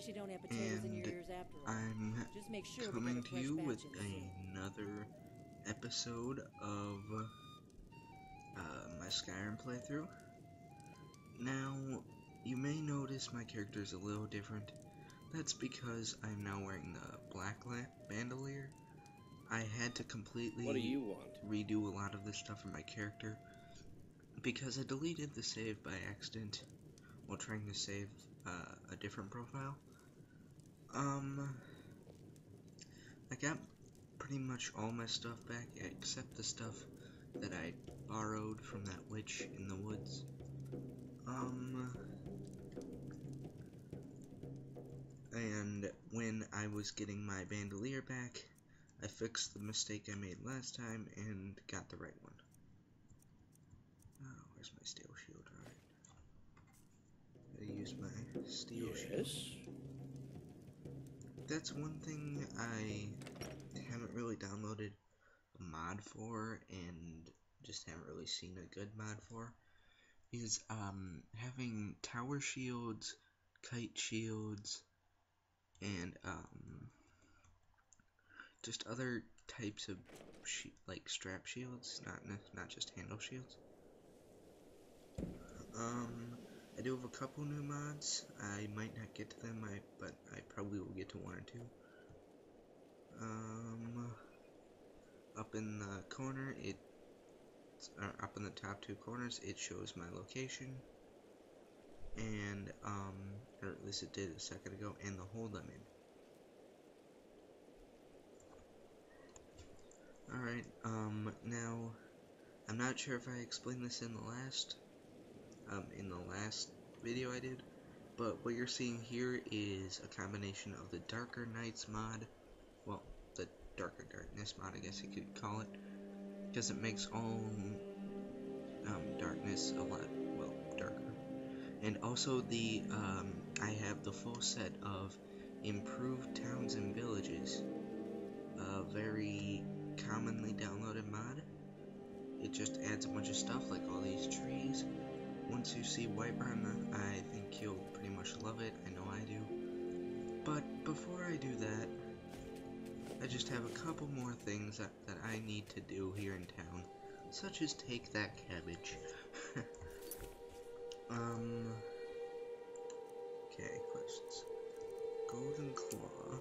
guess you don't have potatoes in your And ears after all. I'm Just make sure coming to you with another episode of uh, my Skyrim playthrough. Now, you may notice my character is a little different. That's because I'm now wearing the black la- bandolier. I had to completely What do you want? redo a lot of this stuff in my character because I deleted the save by accident while trying to save uh, a different profile. Um, I got pretty much all my stuff back except the stuff that I borrowed from that witch in the woods. Um, and when I was getting my bandolier back, I fixed the mistake I made last time and got the right one. Oh, where's my steel shield? Alright. I use my steel shield. That's one thing I haven't really downloaded a mod for and just haven't really seen a good mod for is um having tower shields, kite shields, and um just other types of like strap shields, not not just handle shields. Um, I do have a couple new mods. I might not get to them, I but I probably will get to one or two. Um, up in the corner, it up in the top two corners, it shows my location, and um, or at least it did a second ago, and the hold I'm in. Alright, um, now, I'm not sure if I explained this in the last, um, in the last video I did, but what you're seeing here is a combination of the Darker Nights mod, well, the Darker Darkness mod, I guess you could call it, because it makes all, um, darkness a lot, well, darker, and also the, um, I have the full set of improved towns and villages, a very commonly downloaded mod. It just adds a bunch of stuff like all these trees. Once you see White Whiterun, I think you'll pretty much love it. I know I do. But before I do that, I just have a couple more things that, that I need to do here in town, such as take that cabbage. um. Okay, questions. Golden Claw.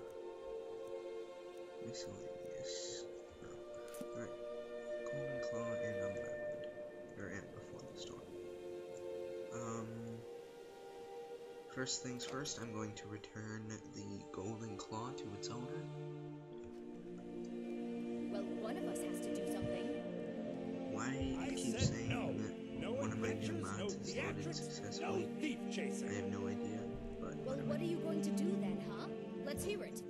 Miscellaneous. First things first, I'm going to return the Golden Claw to its owner. Well, one of us has to do something. Why I you keep saying no. that No one of my new adventures, no mods is loaded theatrics, no successfully? thief I have no idea, but Well, what are you going to do then, huh? Let's hear it.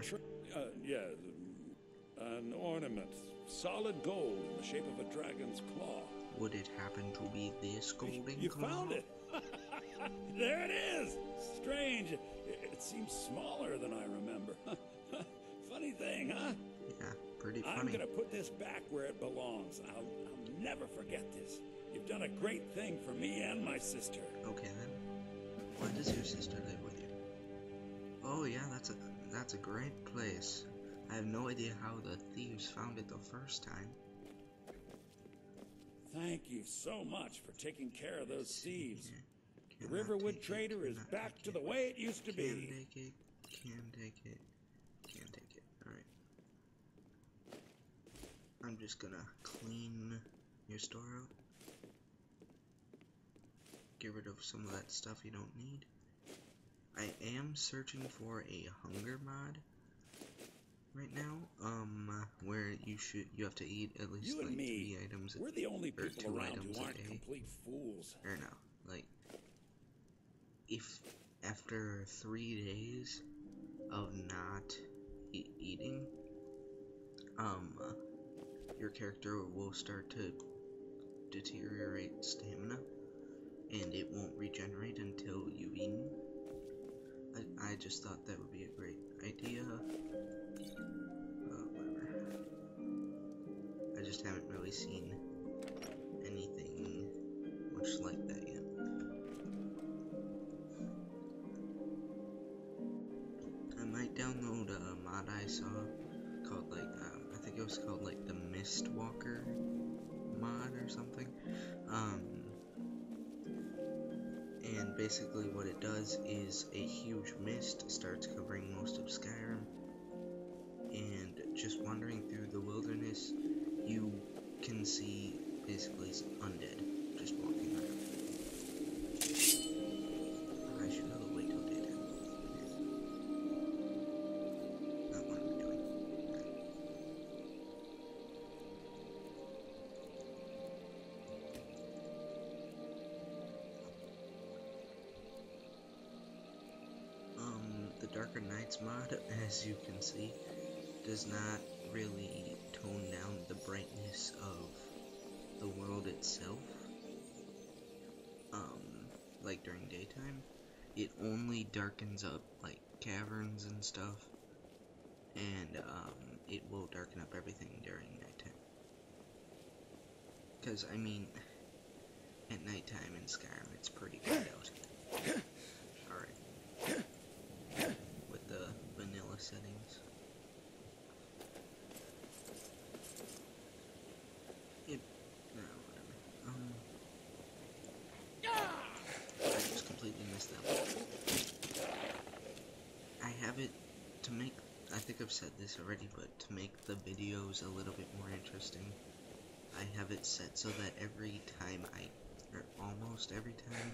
Riverwood, uh, yeah, an ornament, solid gold in the shape of a dragon's claw. would it happen to be this Golden You Claw? found it. there it is. Strange. It, it seems smaller than I remember. Funny thing, huh? Yeah, pretty funny. I'm gonna put this back where it belongs. I'll, I'll never forget this. You've done a great thing for me and my sister. Okay then. Why does your sister live with you? Oh yeah, that's a that's a great place. I have no idea how the thieves found it the first time. Thank you so much for taking care of those thieves. The Riverwood Trader is back to the way it used to be. Can take it. Can take it. Can take it. Alright. I'm just gonna clean your store out. Get rid of some of that stuff you don't need. I am searching for a hunger mod right now. Um, where you should you have to eat at least You like me, three items. we're the only or people two around items who a aren't day. complete fools. or no, like if after three days of not e eating, um, your character will start to deteriorate stamina, and it won't regenerate until you've eaten. I, I just thought that would be a great idea. Uh, whatever. I just haven't really seen anything much like that yet. I might download a mod I saw called like um, I think it was called like the Mistwalker mod or something. Um, basically what it does is a huge mist starts covering most of Skyrim and just wandering through the wilderness you can see basically undead just walking around. Mod, as you can see, does not really tone down the brightness of the world itself. Um, like during daytime, it only darkens up like caverns and stuff, and um, it will darken up everything during nighttime. Because I mean, at nighttime in Skyrim, it's pretty bright out. Alright. With the vanilla settings. It, no, whatever. Um, I just that one. I have it to make, I think I've said this already, but to make the videos a little bit more interesting, I have it set so that every time I, or almost every time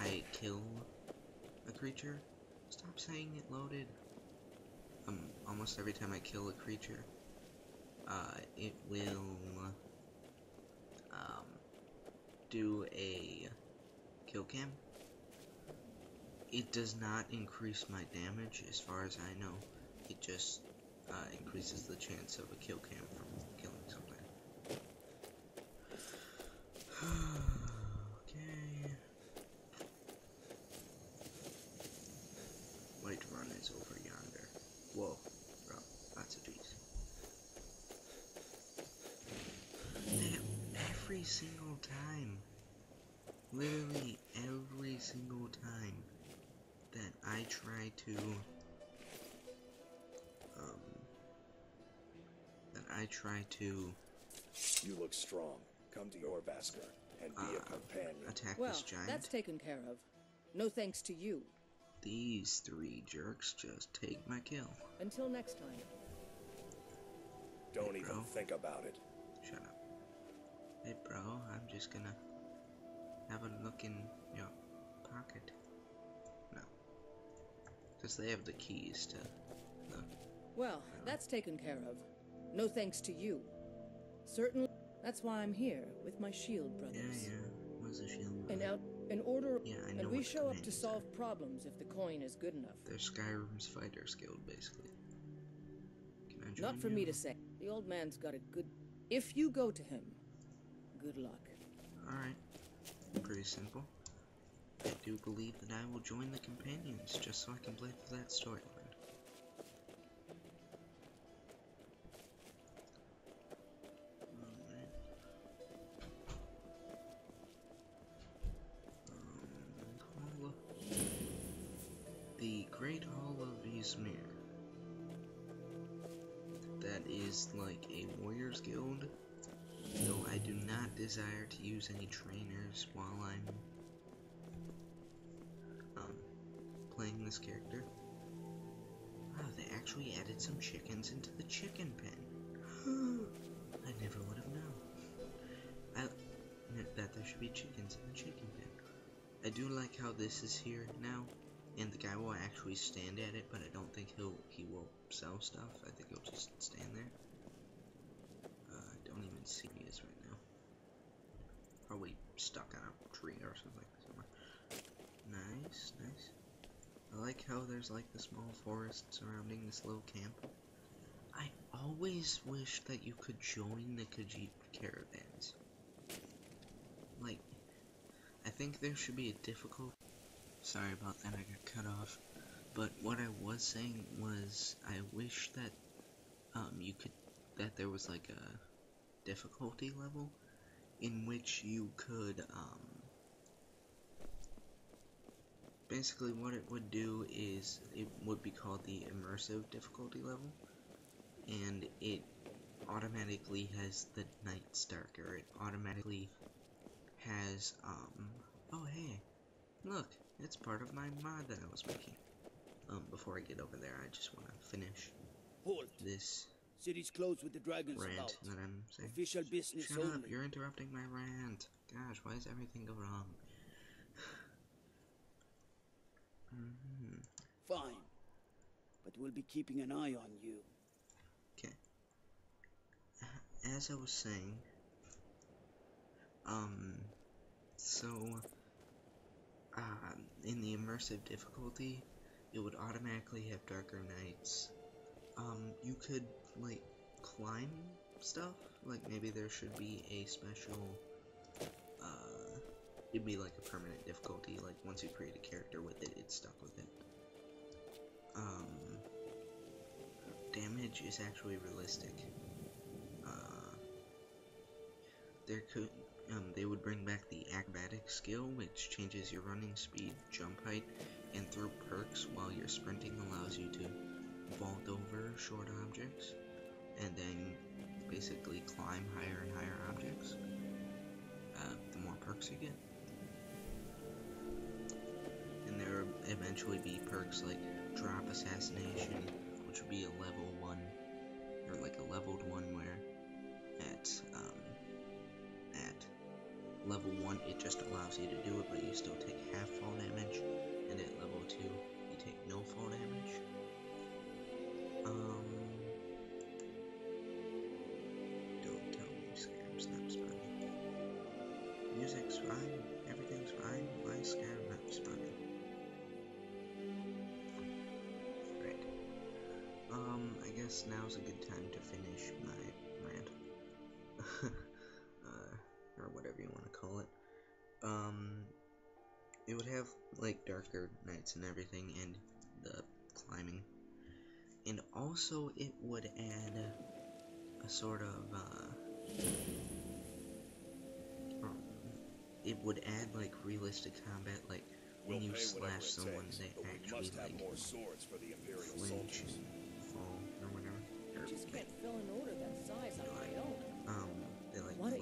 I kill a creature, stop saying it loaded. Um, almost every time I kill a creature, uh, it will, um, do a kill cam. It does not increase my damage as far as I know. It just uh, increases the chance of a kill cam try to You look strong. Come to Jorrvaskr and be a Uh, companion. attack Well, this giant, that's taken care of. No thanks to you. these three jerks just take my kill. Until next time. Don't Hey, even think about it. Shut up. Hey, bro, I'm just gonna have a look in your pocket. No. Because they have the keys to the. Well, that's taken care of. No thanks to you. Certainly. That's why I'm here with my shield brothers. yeah. yeah. What's the shield? And brother? out in order Yeah, I know and we show up to solve are. problems if the coin is good enough. They're Skyrim's Fighters Guild, basically. Can I join Not for you? me to say. The old man's got a good if you go to him, good luck. Alright. Pretty simple. I do believe that I will join the companions just so I can play for that storyline. Use any trainers while I'm um, playing this character. Wow, they actually added some chickens into the chicken pen. I never would have known. I that there should be chickens in the chicken pen. I do like how this is here now, and the guy will actually stand at it, but I don't think he'll he will sell stuff. I think he'll just stand there. Uh, I don't even see he is right stuck on a tree or something somewhere. Nice, nice. I like how there's like the small forest surrounding this little camp. I always wish that you could join the Khajiit caravans. Like, I think there should be a difficult. Sorry about that, I got cut off. but what I was saying was I wish that um, you could that there was like a difficulty level in which you could um, basically what it would do is it would be called the immersive difficulty level. And it automatically has the nights darker it automatically has um oh hey look it's part of my mod that I was making. Um before I get over there I just want to finish this City's closed with the dragons rant about. that I'm saying Official business Shut only. up, you're interrupting my rant. Gosh, why does everything go wrong? Mhm. Fine. But we'll be keeping an eye on you. Okay. As I was saying, um, so, uh, in the immersive difficulty, it would automatically have darker nights. Um, you could, like, climb stuff, like maybe there should be a special, uh, it'd be like a permanent difficulty, like once you create a character with it, it's stuck with it. Um, damage is actually realistic. Uh, there could, um, they would bring back the acrobatic skill, which changes your running speed, jump height, and through perks while you're sprinting allows you to vault over short objects, and then basically climb higher and higher objects. Uh, the more perks you get. And there would eventually be perks like drop assassination, which would be a level one, or like a leveled one where at um, at level one it just allows you to do it, but you still take half fall damage, and at level two you take no fall damage. Guess now's a good time to finish my rant. uh, or whatever you want to call it. Um, it would have, like, darker nights and everything, and the climbing. And also, it would add a sort of, uh, um, it would add, like, realistic combat, like, when We'll you slash someone, takes, they actually, like, swords for the Imperial flinch and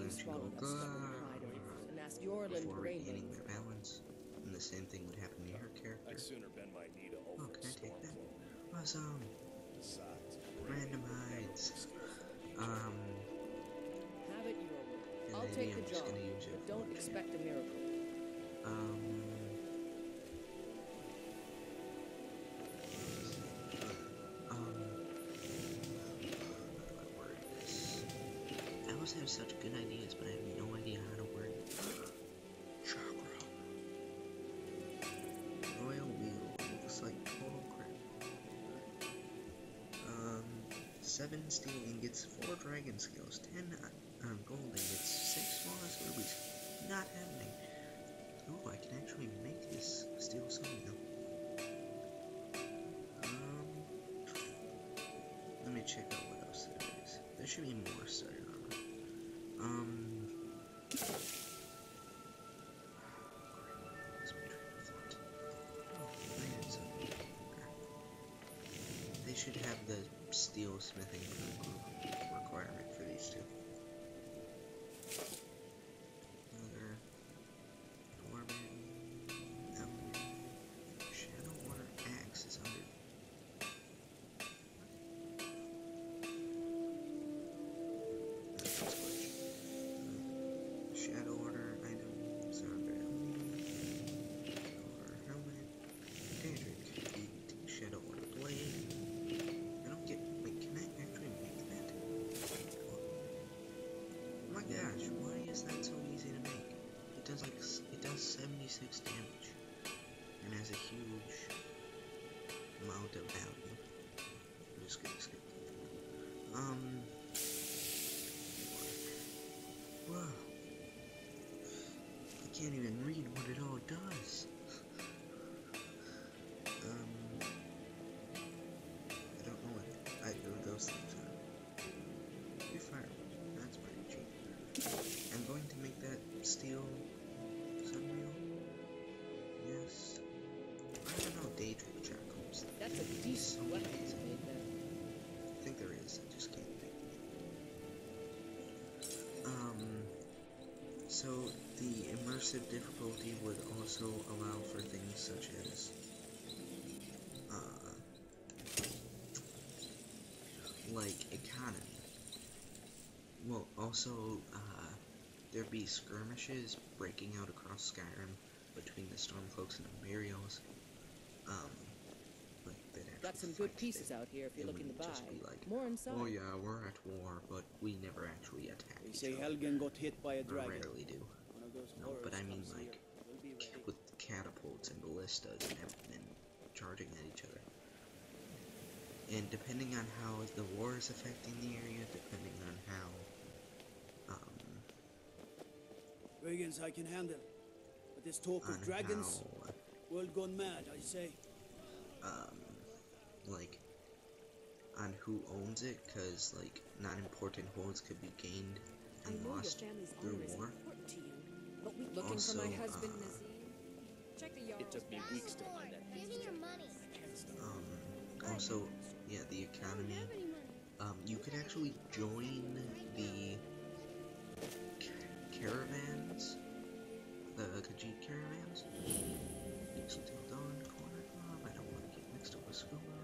they, like, Why don't you flinch and swallow go, that stubborn pride and ask Eorlund before regaining their balance. And the same thing would happen to your character. I'd sooner bend my knee to oh, can I take that? Awesome. Randomize. Um. Have it your way. I'll take I'm the job, gonna use it but don't expect a miracle. Um. Always have such good ideas, but I have no idea how to word it. Chakra. Royal Wheel. Looks like total crap. Um. Seven steel ingots, four dragon scales, ten uh, gold ingots, six flawless rubies. Not happening. Oh, I can actually make this steel now. Um, let me check out what else there is. There should be more studded something. They should have the steel smithing requirement for these two. Does like it does 76 damage and has a huge amount of value. I'm just gonna skip. Um. Whoa. I can't even read what it all so the immersive difficulty would also allow for things such as, uh, like economy. Well, also, uh, there'd be skirmishes breaking out across Skyrim between the Stormcloaks and Imperials. Um, Got some good pieces out here if you're looking to buy. just like, More inside. Oh yeah, we're at war, but we never actually attack They each say other. Helgen got hit by a Or dragon. rarely do. One of those No, but I mean like. We'll be c- ready. with catapults and ballistas and everything charging at each other. And depending on how the war is affecting the area, depending on how, um, Dragons I can handle. But this talk of dragons, how, world gone mad, I say. um, like, on who owns it, because like non-important holds could be gained I and know your lost family's through war. to you, but we Looking Also, for my husband, uh, Check the yard. It took me weeks to find that. Give me your money. Um, also, yeah, the economy. Have any money? Um, you could actually join the ca- caravans, the Khajiit caravans. Still Dawn Corner Club. I don't want to get mixed up with skooma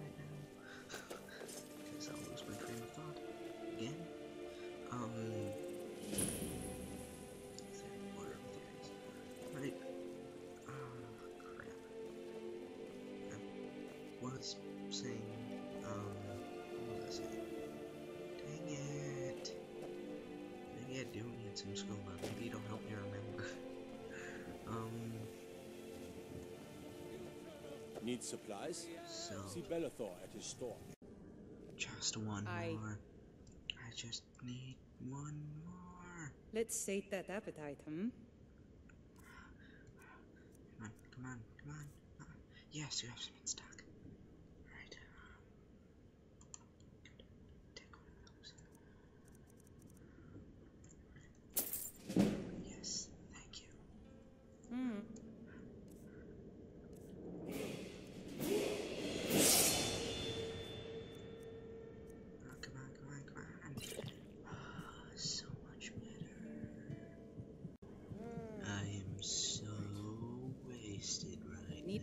I do need some skooma. Maybe it'll help me remember. um, Need supplies? so, See Belethor at his store. just one I- more. I just need one more. Let's sate that appetite, hmm? Come on, come on, come on. come. Yes, you have some in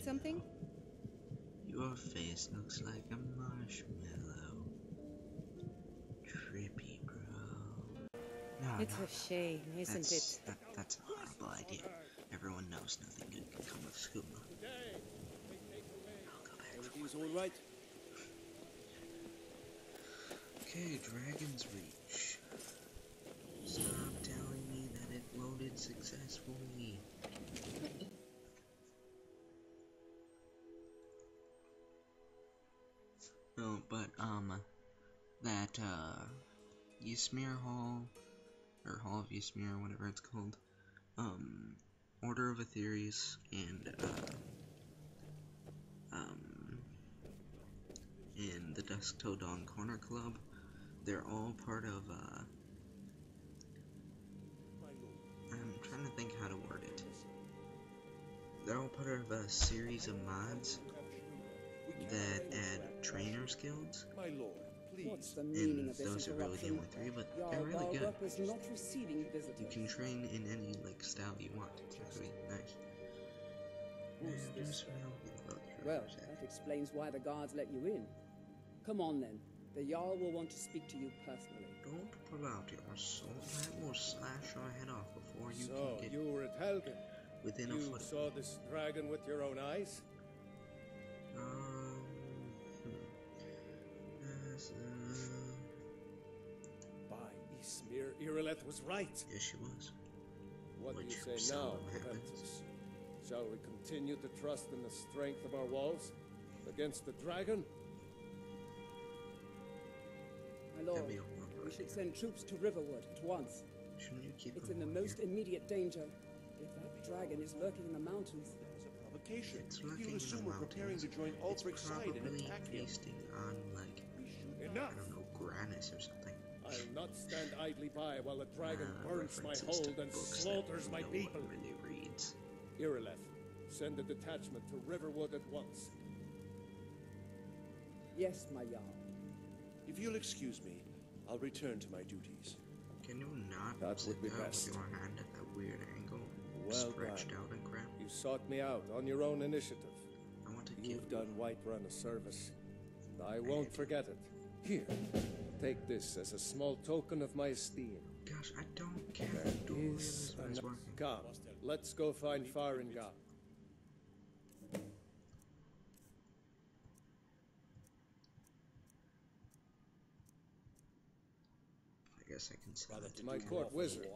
something? Your face looks like a marshmallow. Trippy, bro. No, It's no, a shame, isn't that's, it? That, that's a horrible idea. Everyone knows nothing good can come of skooma. I'll go back for Everything's all right. Okay, Dragon's Reach. Stop telling me that it loaded successfully. Uh, Ysmir Hall, or Hall of Ysmir, whatever it's called, um, Order of Aetherius, and, uh, um, and the Dusk Till Dawn Corner Club, they're all part of, uh, I'm trying to think how to word it. They're all part of a series of mods that add trainers guilds, My lord, What's the meaning and of this those are really the interruption? only three, but Your they're really good. Is not receiving visitors. You can train in any like style you want. It's really nice. Who's this well, um, you know, the Well, trainers that explains why the guards let you in. Come on then. The Jarl will want to speak to you personally. Don't pull out your sword. I will slash your head off before you so, can get you were at Helgen. within a You foot. saw this dragon with your own eyes? Was right. yes, she was. What do you say now, seldom happens. Proventus? Shall we continue to trust in the strength of our walls against the dragon? My That'd lord, be a horrible we should send troops to Riverwood at once. Shouldn't you keep It's in the most here? immediate danger. If that dragon is lurking in the mountains, It's a provocation. It's lurking You'll in assume the we're preparing to join It's Ulfric's side and attack him. feasting on like We I don't know Grannis or something. I'll not stand idly by while the dragon uh, burns my references to hold and books that slaughters my no people. one really reads. Irileth, send a detachment to Riverwood at once. Yes, my young. If you'll excuse me, I'll return to my duties. Can you not That sit would be best. with your hand at that weird angle, Well stretched done. out and crap? You sought me out on your own initiative. I want to give You've done Whiterun a service. and I won't forget it. Here, take this as a small token of my esteem. Gosh, I don't care. Do is this Come, let's go find Farengar. I guess I can sell it to My court wizard.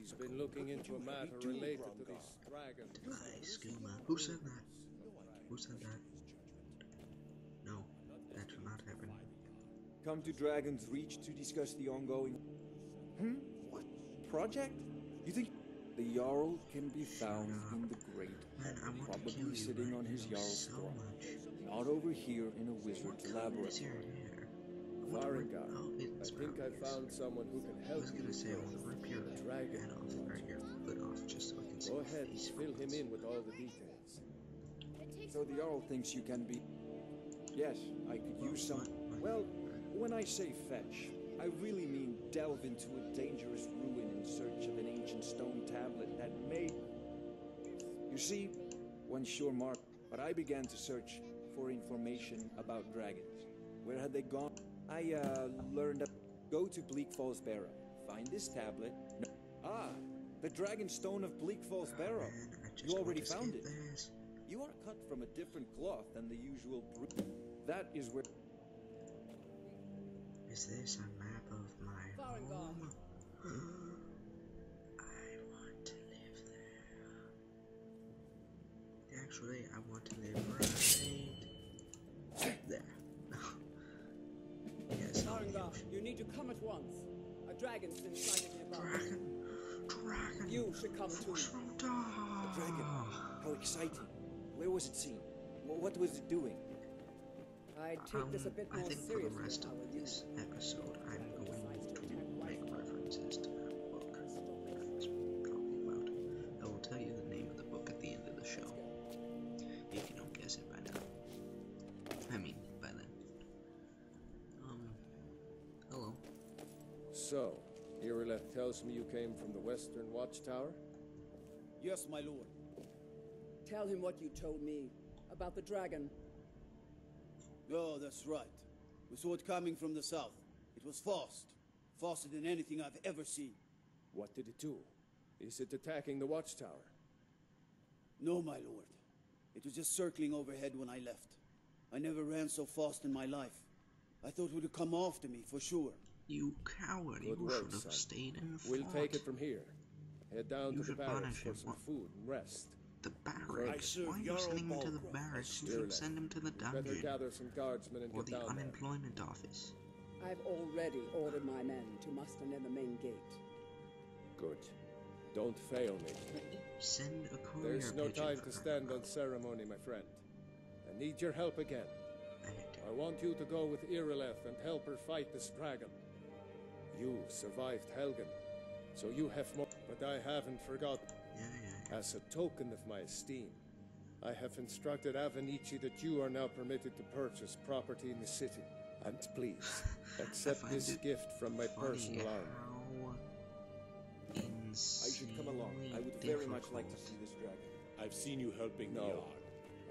He's been looking into a matter related to these dragons. Nice, Guma. Who said that? Who said that? Come to Dragon's Reach to discuss the ongoing. Hmm? What? Project? You think the Jarl can be found in the Great Man, I Hall, want to probably kill you sitting right on his now Jarl's so throne, much. not over here in a wizard's What color is laboratory. your? I wonder what- Farengar. Oh, I it's think I found someone who can help I was gonna say I with want to rip your dragon. head off or your foot off just so I can see Go your ahead, face fill from him in with all the details. So the Jarl thinks you can be. Yes, I could use some. What? What? Well, when I say fetch, I really mean delve into a dangerous ruin in search of an ancient stone tablet that may. You see, one sure mark, but I began to search for information about dragons. Where had they gone? I uh, learned that. Go to Bleak Falls Barrow. Find this tablet. No. Ah, the dragon stone of Bleak Falls Barrow. Man, You already found it. This. You are cut from a different cloth than the usual That is where. Is this a map of my home? I want to live there. Actually, I want to live right there. yes, I'll Farengar, use you need to come at once. A dragon's been sighted nearby. Dragon, dragon. You should come too. From A dragon. How exciting. Where was it seen? What was it doing? I'd take this a bit Um, I more think for the rest than of this episode, I'm going to to make references to that book that I was talking about. I will tell you the name of the book at the end of the show, if you don't guess it by now. I mean, by then. Um, hello. So, Irileth tells me you came from the Western Watchtower? Yes, my lord. Tell him what you told me about the dragon. Oh, that's right. We saw it coming from the south. It was fast. Faster than anything I've ever seen. What did it do? Is it attacking the Watchtower? No, my lord. It was just circling overhead when I left. I never ran so fast in my life. I thought it would come after me, for sure. You coward, Good you work, should have son. stayed and We'll fought. take it from here. Head down You to the should barracks punish for him. some What- food and rest. The barracks? Why are you sending him to the Balgruuf. barracks? You Steer should send him to the dungeon. gather some guardsmen and Or get the down there. unemployment office. I've already ordered my men to muster near the main gate. Good. Don't fail me. Send a courier There's no time to stand on ceremony, my friend. I need your help again. loud. I hate I want you to go with Irileth and help her fight this dragon. You survived Helgen, so you have more. But I haven't forgotten. As a token of my esteem, I have instructed Avenicci that you are now permitted to purchase property in the city. And please, accept this gift from my personal arm. I should come along. I would very much like to see this dragon. I've seen you helping No. the yard.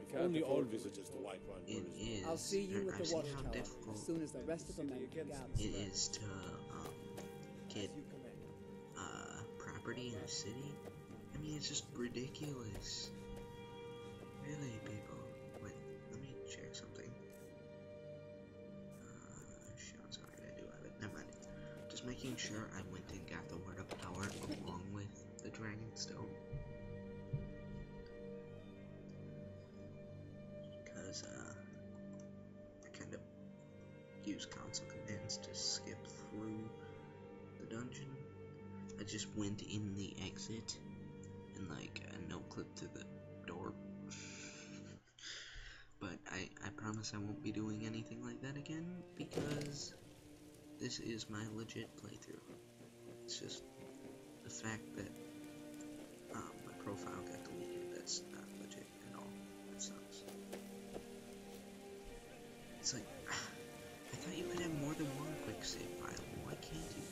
I can't only all visitors to Whiterun It were as is. I'll see you and the watchtower as soon as the rest of the men City against gather. it is to um, get As you command. uh, property in the city. Mean, it's just ridiculous. Really, people. Wait, let me check something. Uh, shit, sorry, I do have it. Never mind. Just making sure I went and got the Word of Power along with the Dragon Stone. Because, uh, I kind of use console commands to skip through the dungeon. I just went in the exit and like a no clip to the door. but I, I promise I won't be doing anything like that again because this is my legit playthrough. It's just the fact that um, my profile got deleted. That's not legit at all. It sucks. It's like, I thought you could have more than one quick save file. Why can't you?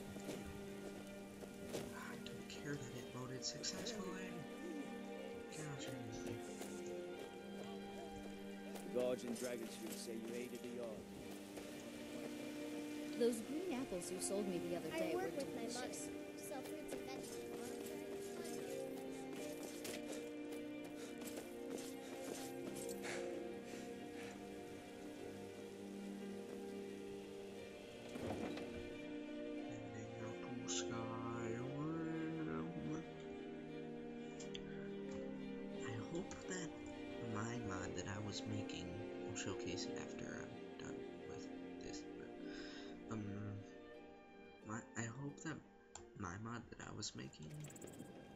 I don't care that it loaded successfully. Gosh, anything. The guards in Dragon Street say you aided the Jarl. Those green apples you sold me the other day I were work with my delicious. Showcase it after I'm done with this, but, um, my, I hope that my mod that I was making,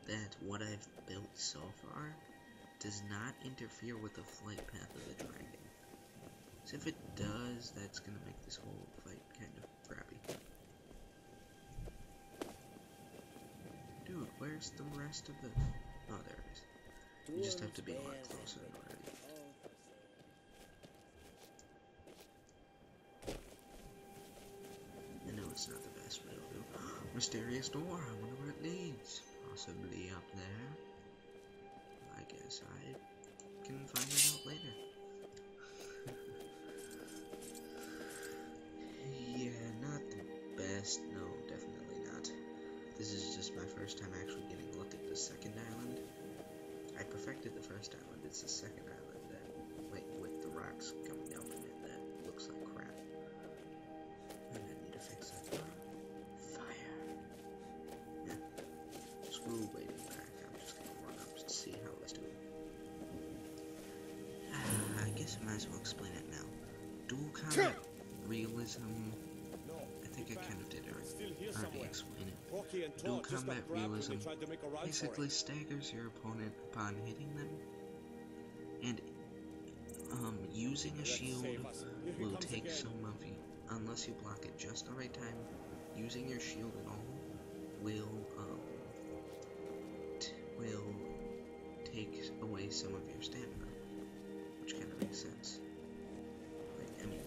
that what I've built so far, does not interfere with the flight path of the dragon. So if it does, that's gonna make this whole fight kind of crappy. Dude, where's the rest of the... Oh, there it is. You just have to be a lot closer in order to get I know it's not the best, but it'll do. Mysterious door, I wonder where it leads. Possibly up there. I guess I can find that out later. yeah, not the best. No, definitely not. This is just my first time actually getting a look at the second island. I perfected the first island. It's the second island that, with the rocks coming from it, that looks like might as well explain it now. Duel combat realism. I think I kind of did it already explain it. Duel combat realism basically staggers your opponent upon hitting them, and um, using a shield will take some of you, unless you block it just the right time. Using your shield at all will um, t- will take away some of your stamina, sense. Like, I mean,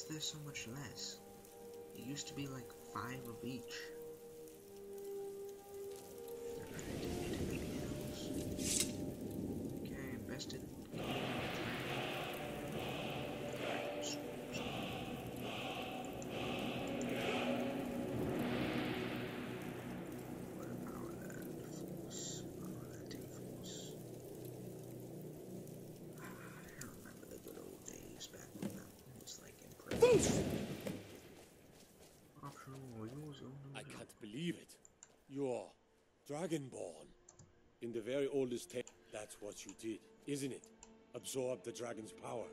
is there so much less? It used to be like five of each. I can't believe it. You're Dragonborn. In the very oldest tale, that's what you did, isn't it? Absorb the dragon's power.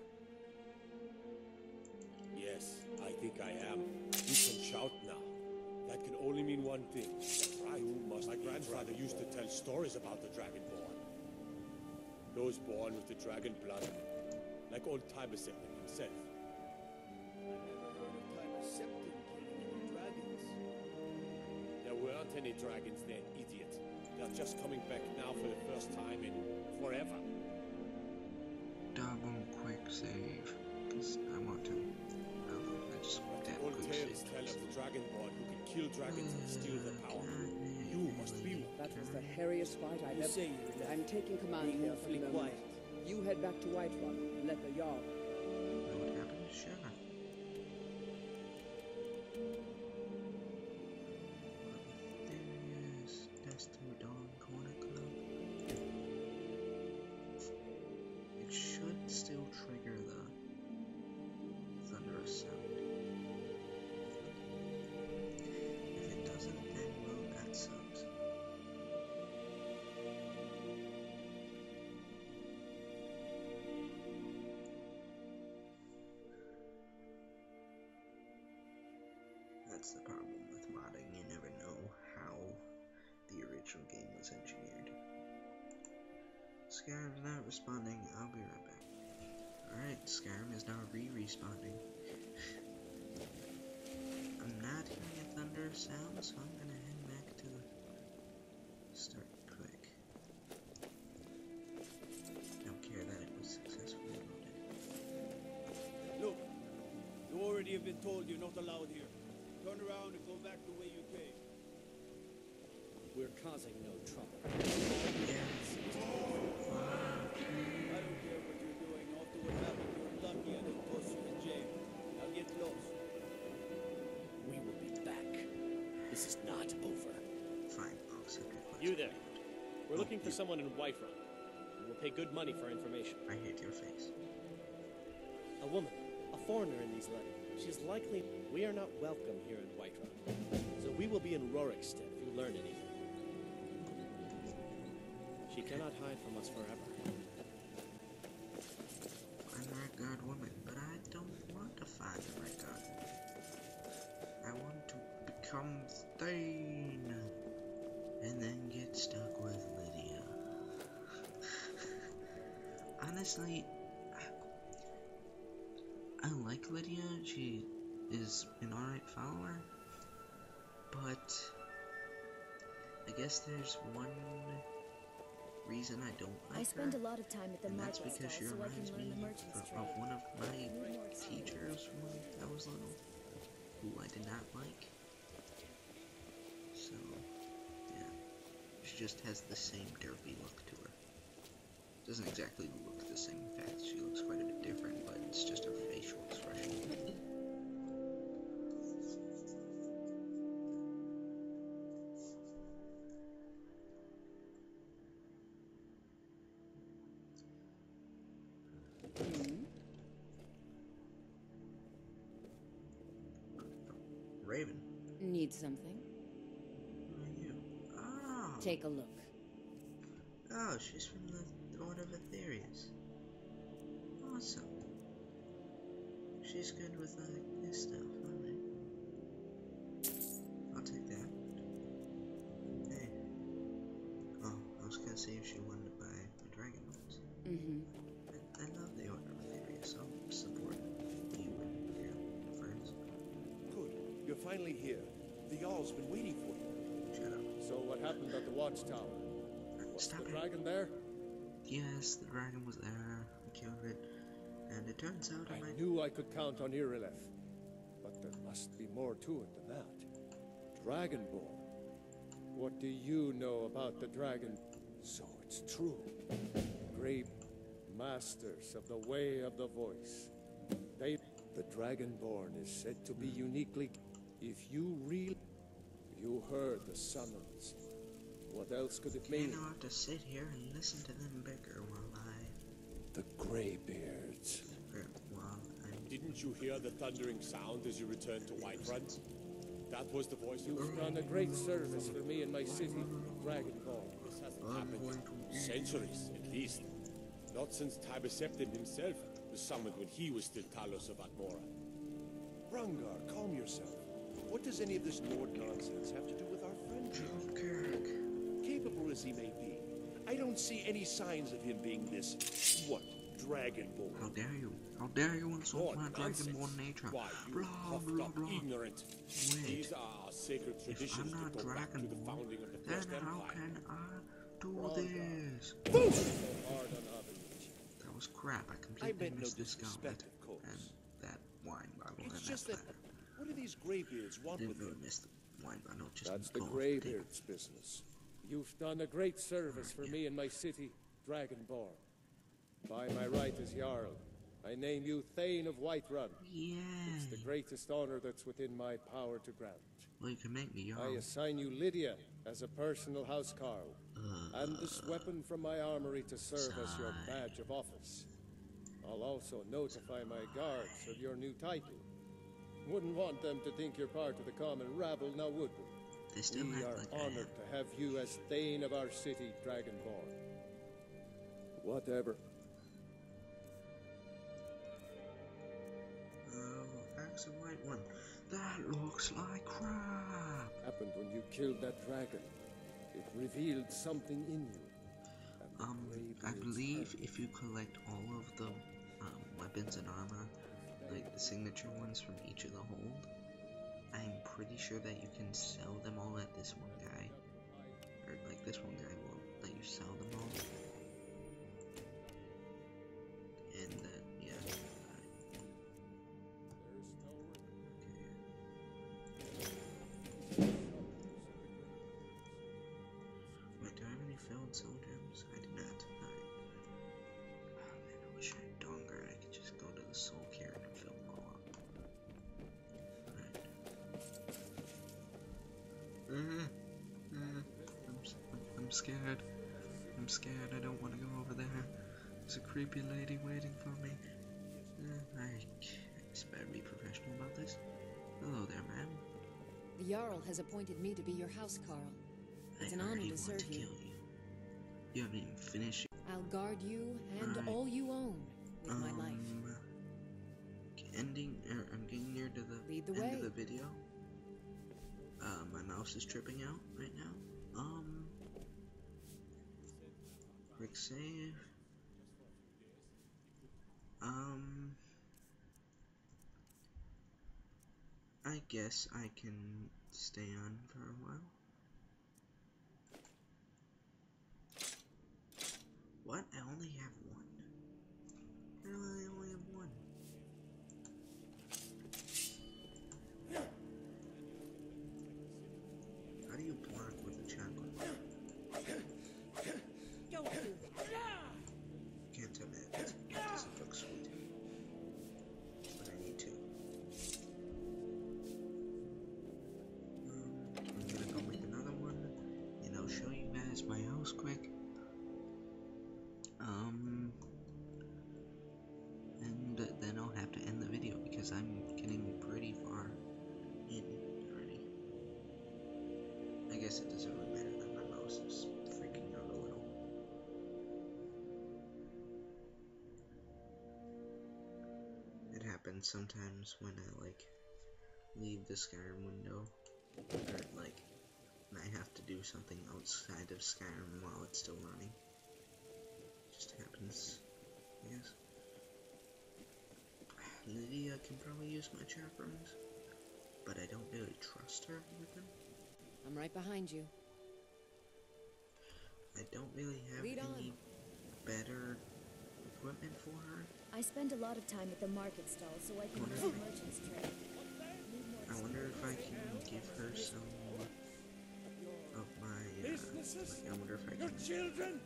Yes, I think I am. You can shout now. That can only mean one thing. Right. Must My grandfather used to tell stories about the Dragonborn. Those born with the dragon blood. Like old Tiber Septim himself. Any dragons then, idiot. They're just coming back now for the first time in forever. Double quick save. Cause I want to. Oh, I just want the that old quick tales save. tell of the Dragonborn who can kill dragons and steal their power. Uh, you must be one. That was the hairiest fight I've ever... say. I'm taking command here for the awfully moment. quiet. You head back to Whiterun and let the Jarl... That's the problem with modding, you never know how the original game was engineered. Skyrim's not responding, I'll be right back. Alright, Skyrim is now re-responding. I'm not hearing a thunder sound, so I'm gonna head back to the start quick. Don't care that it was successfully loaded. Look, you already have been told you're not allowed here. Around and go back the way you came. We're causing no trouble. Yeah. I don't care what you're doing. After what happened, you're lucky I didn't toss you in jail. Now get lost. We will be back. This is not over. Fine, I'll accept your question. You there. We're oh, looking for someone in Whiterun. We will pay good money for information. I hate your face. A woman, a foreigner in these lands. She's likely. We are not welcome here in Whiterun. So we will be in Rorikstead if you learn anything. She cannot hide from us forever. I'm right guard woman, but I don't want to find the right guard. I want to become Thane and then get stuck with Lydia. Honestly, I like Lydia. She is an alright follower, but I guess there's one reason I don't like I spend her. a lot of time at the And that's because she stall so reminds me of, of one of my Need more exciting. teachers when I was little, who I did not like. So, yeah. She just has the same derpy look to her. Doesn't exactly look same she looks quite a bit different, but it's just her facial expression. Raven, Need something? who are you? Oh, Take a look. oh, she's from the Order of Aetherius. Awesome. She's good with like this stuff, alright. I'll take that. Hey. Oh, I was gonna see if she wanted to buy a dragon bones. Mm-hmm. I, I love the Order of Aetherius. I'll support you and your friends. Good. You're finally here. The Jarl's been waiting for you. Shut up. So what happened at the watchtower? Was Stop the it. dragon there? Yes, the dragon was there. I killed it. And it turns out I, I might. knew I could count on Irileth. But there must be more to it than that. Dragonborn. What do you know about the dragon? So it's true. Great masters of the way of the voice. They the Dragonborn is said to be uniquely if you really you heard the summons. What else could it mean? I now have to sit here and listen to them bicker while I. The Greybeards. Or While I'm. Didn't Didn't you hear the thundering sound as you returned to Whiterun? That was the voice of You've done a great service for me and my city, Dragonborn. This hasn't happened in centuries, at least. Not since Tiber Septim himself was summoned when he was still Talos of Atmora. Hrongar, calm yourself. What does any of this Nord nonsense have to do with our friend here? Capable as he may be, I don't see any signs of him being this, what, Dragonborn. How dare you? How dare you insult What my nonsense. dragonborn nature? Why, you Blah, puffed blah, blah. ignorant. Wait. These are our sacred If traditions I'm not that go back to the dragonborn, founding of the then First how Empire. can I do this? Hard. That was crap. I I completely no missed this disrespect, goblet and that wine bottle It's and just that that, what do these graybeards want Didn't with really him? miss the wine bottle. Just That's the go off Greybeard's business. You've done a great service for me and my city, Dragonborn. By my right as Jarl, I name you Thane of Whiterun. Yeah. It's the greatest honor that's within my power to grant. Well, you can make me Jarl. I assign you Lydia as a personal housecarl, uh. and this weapon from my armory to serve as your badge of office. I'll also notify my guards of your new title. Wouldn't want them to think you're part of the common rabble, now would we? They still we act are like honored to have you as Thane of our city, Dragonborn. Whatever. Axe and white one. That looks like crap. Happened when you killed that dragon. It revealed something in you. Um, I believe if you collect all of the um, weapons and armor, like the signature ones from each of the hold, I'm pretty sure that you can sell them all at this one guy. Or like this one guy will let you sell them all. Scared. I'm scared. I don't want to go over there. There's a creepy lady waiting for me. Uh, I, better be professional about this. Hello there, ma'am. The Jarl has appointed me to be your housecarl. It's I an honor to serve to you. you. You haven't even finished I'll guard you and all you own with my life. Um, Ending, er, I'm getting near to the the end way. of the video. Uh, my mouse is tripping out right now. Save. Um, I guess I can stay on for a while. Guess it doesn't really matter that my mouse is freaking out a little. It happens sometimes when I like leave the Skyrim window, or like I have to do something outside of Skyrim while it's still running. It Just happens, I guess. Lydia can probably use my chat rooms, but I don't really trust her with them. I'm right behind you. I don't really have Lead on. any better equipment for her. I spend a lot of time at the market stall so I can learn merchant's trade. I wonder if I can give her some of my. Uh, like, I wonder if I can. Your children,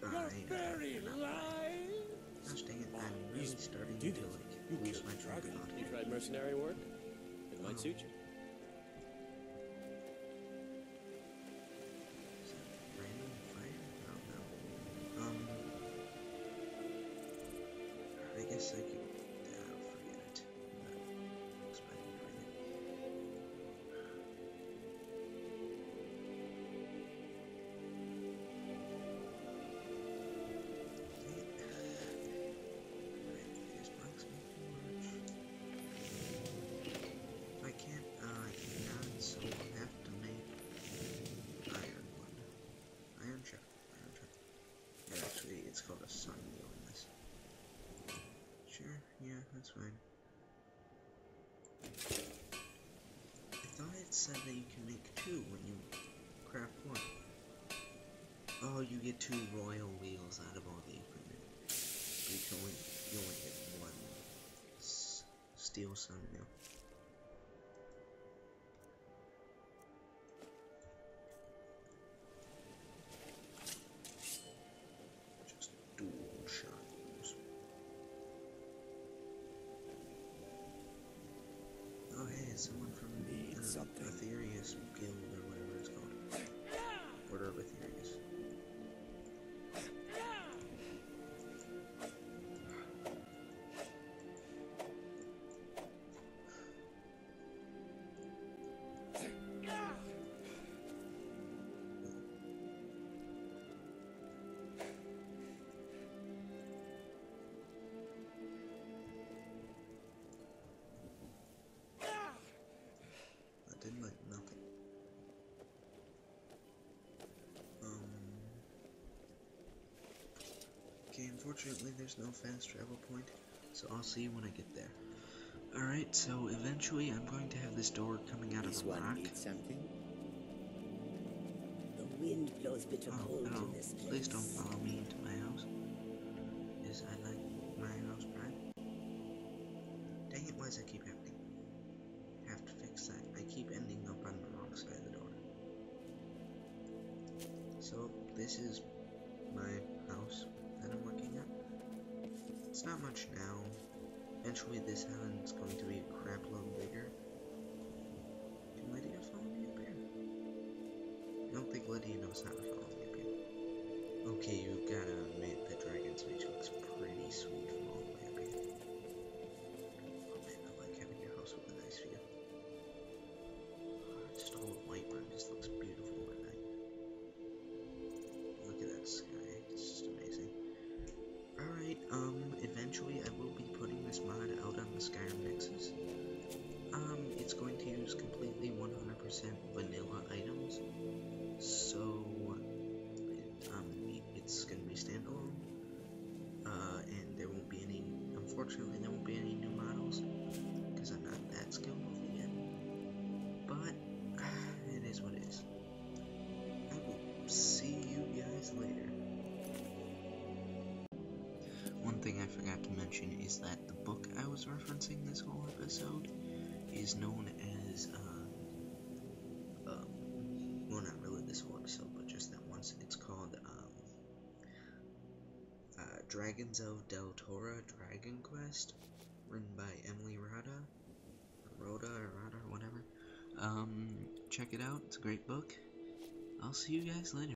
buy, your uh, very not buy. lives. Gosh dang it! I'm really starting to like lose my train of thought You tried mercenary work? It might Oh. suit you. Said that you can make two when you craft one. Oh, you get two royal wheels out of all the equipment. But you only, you only get one steel sunmill. Okay, unfortunately, there's no fast travel point, so I'll see you when I get there. Alright, so eventually I'm going to have this door coming out This of the one rock. needs something. The wind blows bitter Oh, cold no, in this place. please don't follow me into my house. Is I like my house bright? Dang it, why does that keep happening? Have to fix that. I keep ending up on the wrong side of the door. So, this is Eventually this island's unfortunately there won't be any new models, because I'm not that skilled with it yet, but it is what it is. I will see you guys later. One thing I forgot to mention is that the book I was referencing this whole episode is known uh, Dragons of Deltora Dragon Quest, written by Emily Rada, Rhoda or Rada or whatever. Um, check it out. It's a great book. I'll see you guys later.